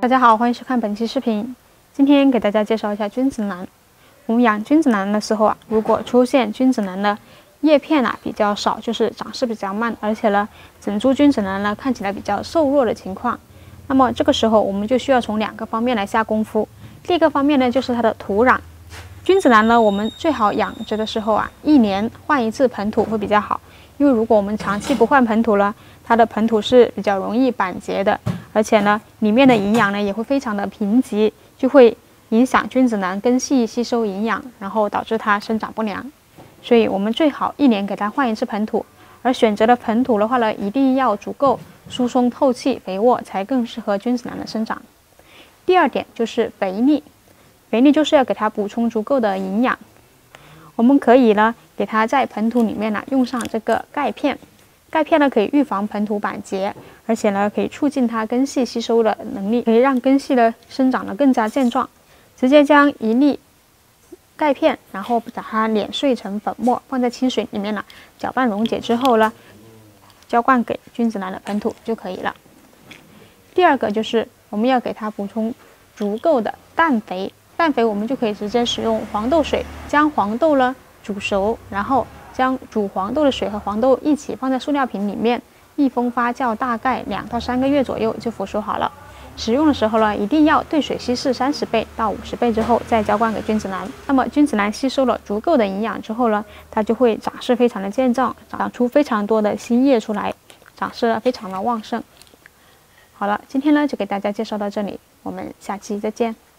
大家好，欢迎收看本期视频。今天给大家介绍一下君子兰。我们养君子兰的时候啊，如果出现君子兰的叶片啊比较少，就是长势比较慢，而且呢，整株君子兰呢看起来比较瘦弱的情况，那么这个时候我们就需要从两个方面来下功夫。第一个方面呢，就是它的土壤。君子兰呢，我们最好养殖的时候啊，一年换一次盆土会比较好，因为如果我们长期不换盆土了，它的盆土是比较容易板结的，而且呢，里面的营养呢也会非常的贫瘠，就会影响君子兰根系吸收营养，然后导致它生长不良。所以我们最好一年给它换一次盆土，而选择的盆土的话呢，一定要足够疏松透气、肥沃，才更适合君子兰的生长。第二点就是肥力，肥力就是要给它补充足够的营养。我们可以呢，给它在盆土里面呢用上这个钙片。钙片呢可以预防盆土板结，而且呢可以促进它根系吸收的能力，可以让根系呢生长得更加健壮。直接将一粒钙片，然后把它碾碎成粉末，放在清水里面呢搅拌溶解之后呢，浇灌给君子兰的盆土就可以了。第二个就是我们要给它补充足够的氮肥，氮肥我们就可以直接使用黄豆水，将黄豆呢煮熟，然后。将煮黄豆的水和黄豆一起放在塑料瓶里面，密封发酵，大概两到三个月左右就腐熟好了。使用的时候呢，一定要兑水稀释三十倍到五十倍之后再浇灌给君子兰。那么君子兰吸收了足够的营养之后呢，它就会长势非常的健壮，长出非常多的新叶出来，长势非常的旺盛。好了，今天呢就给大家介绍到这里，我们下期再见。